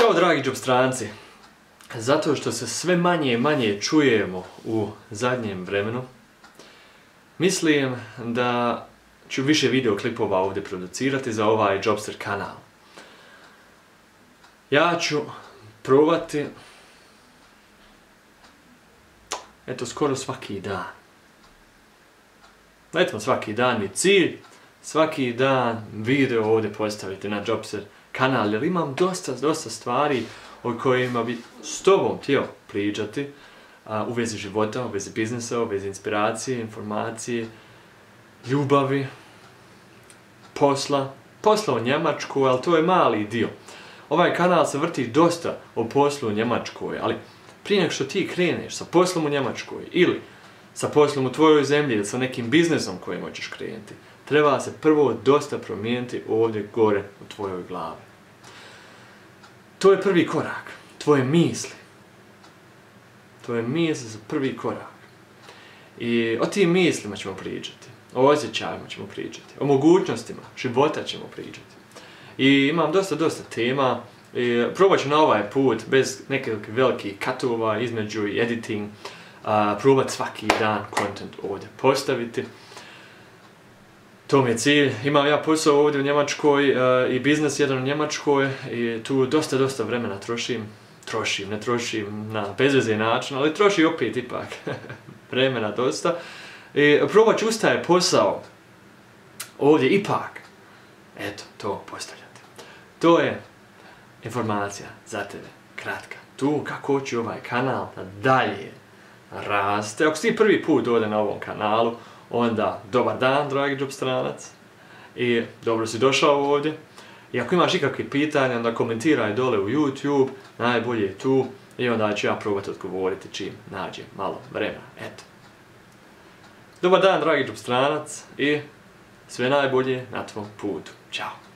Ćao dragi džobstranci, zato što se sve manje i manje čujemo u zadnjem vremenu, mislim da ću više videoklipova ovdje producirati za ovaj Jobster kanal. Ja ću probati, eto skoro svaki dan. Eto svaki dan je cilj, svaki dan video ovdje postaviti na Jobster kanal kanal, jer imam dosta, dosta stvari o kojima bi s tobom htio pričati u vezi života, u vezi biznesa, u vezi inspiracije, informacije, ljubavi, posla, posla u Njemačku, ali to je mali dio. Ovaj kanal se vrti dosta o poslu u Njemačkoj, ali prije nego što ti kreneš sa poslom u Njemačkoj ili sa poslom u tvojoj zemlji ili sa nekim biznesom kojim hoćeš krenuti, treba se prvo dosta promijeniti ovdje gore u tvojoj glavi. To je prvi korak. Tvoje misli. Tvoje misli su prvi korak. I o tim mislima ćemo pričati. O osjećajima ćemo pričati. O mogućnostima života ćemo pričati. I imam dosta, dosta tema. I probat ću na ovaj put, bez nekih velikih katova između i editing, probat svaki dan content ovdje postaviti. To mi je cilj. Imam ja posao ovdje u Njemačkoj uh, i biznes jedan u Njemačkoj i tu dosta, dosta vremena trošim. Trošim, ne trošim na bezveze način, ali troši opet ipak vremena dosta. I probat ću ustaje posao ovdje ipak. Eto, to postavljate. To je informacija za tebe, kratka. Tu kako hoću ovaj kanal da dalje raste. Ako si prvi put ovdje na ovom kanalu, onda dobar dan, dragi džobstranac. I dobro si došao ovdje. I ako imaš ikakve pitanja, onda komentiraj dole u YouTube, najbolje je tu. I onda ću ja probati odgovoriti čim nađem malo vremena. Eto. Dobar dan, dragi džobstranac i sve najbolje na tvom putu. Ćao.